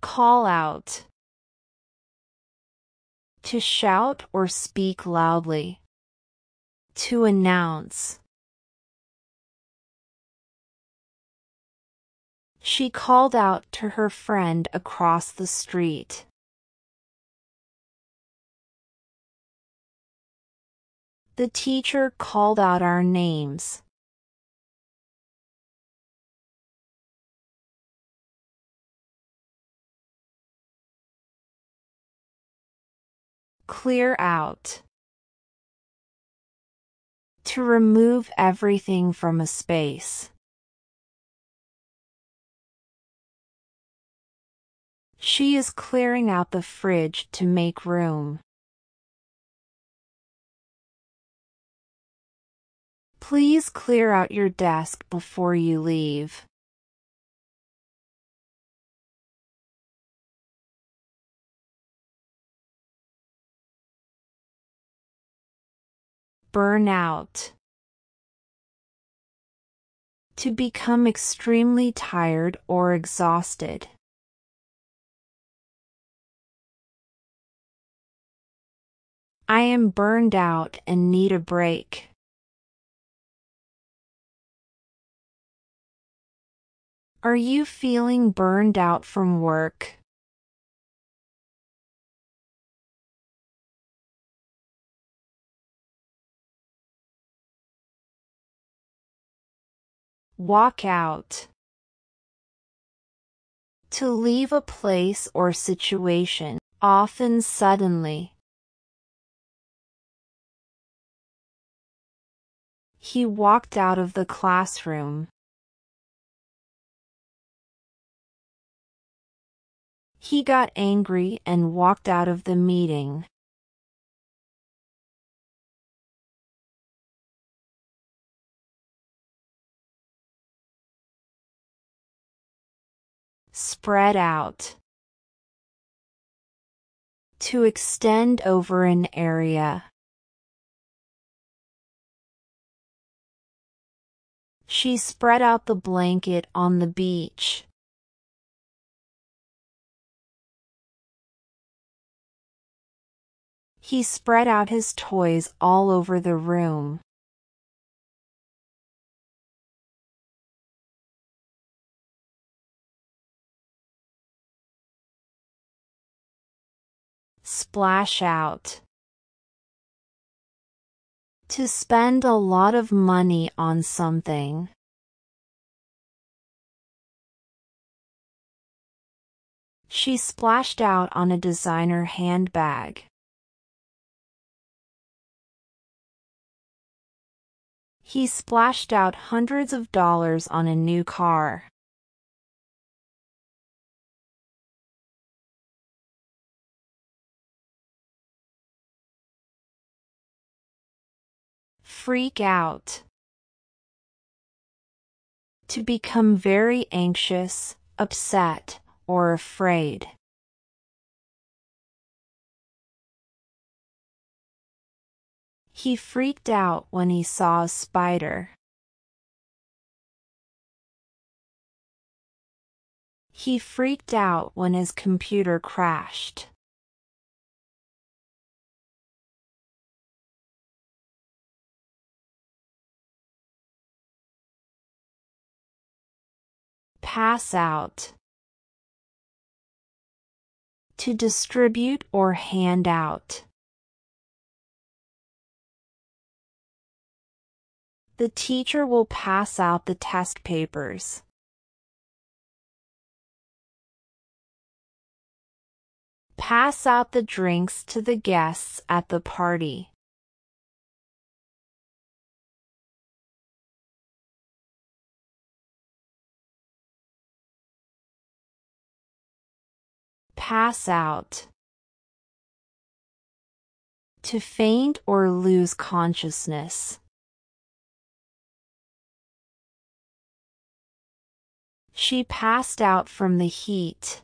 Call out. To shout or speak loudly. To announce. She called out to her friend across the street. The teacher called out our names. Clear out. To remove everything from a space. She is clearing out the fridge to make room. Please clear out your desk before you leave. Burn out. To become extremely tired or exhausted. I am burned out and need a break. Are you feeling burned out from work? Walk out. To leave a place or situation, often suddenly. He walked out of the classroom. He got angry and walked out of the meeting. Spread out. To extend over an area. She spread out the blanket on the beach. He spread out his toys all over the room. Splash out. To spend a lot of money on something. She splashed out on a designer handbag. He splashed out hundreds of dollars on a new car. Freak out. To become very anxious, upset, or afraid. He freaked out when he saw a spider. He freaked out when his computer crashed. Pass out. To distribute or hand out. The teacher will pass out the test papers. Pass out the drinks to the guests at the party. Pass out. To faint or lose consciousness. She passed out from the heat.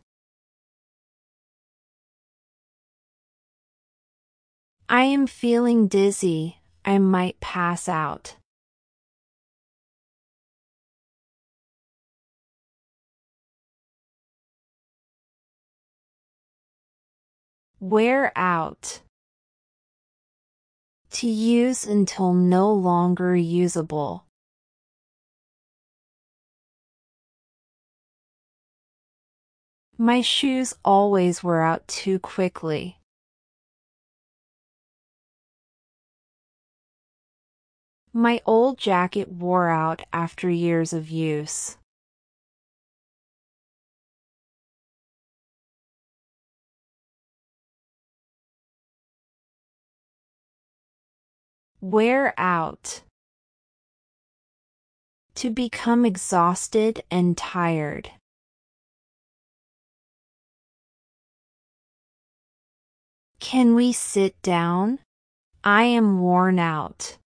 I am feeling dizzy, I might pass out. Wear out. To use until no longer usable. My shoes always wear out too quickly. My old jacket wore out after years of use. Wear out. To become exhausted and tired. Can we sit down? I am worn out.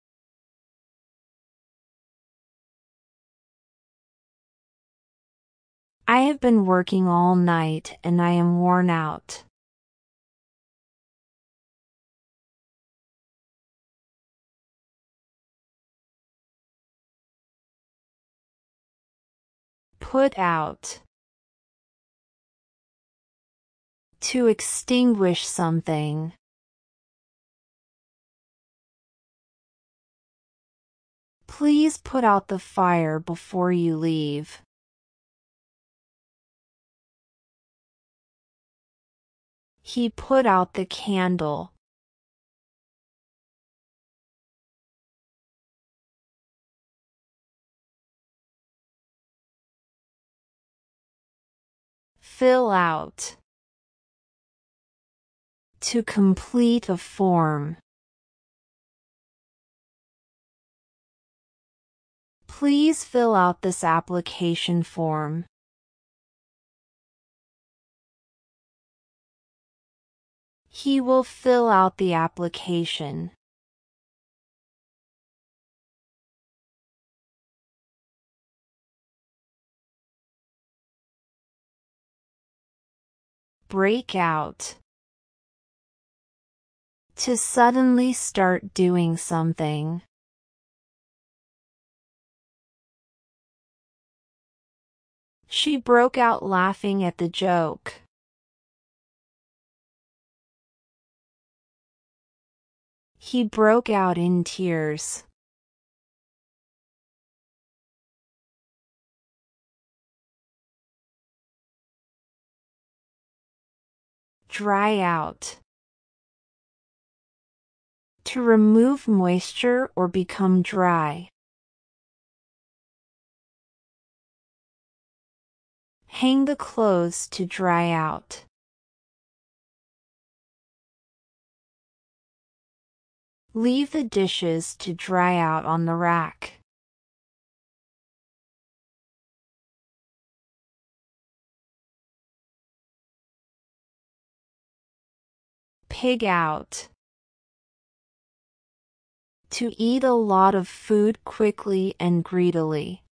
I have been working all night and I am worn out. Put out. To extinguish something. Please put out the fire before you leave. He put out the candle. Fill out. To complete a form. Please fill out this application form. He will fill out the application. Break out. To suddenly start doing something. She broke out laughing at the joke. He broke out in tears. Dry out. To remove moisture or become dry. Hang the clothes to dry out. Leave the dishes to dry out on the rack. Pig out. To eat a lot of food quickly and greedily.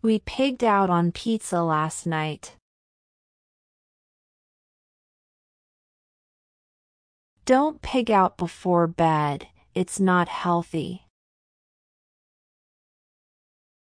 We pigged out on pizza last night. Don't pig out before bed, it's not healthy.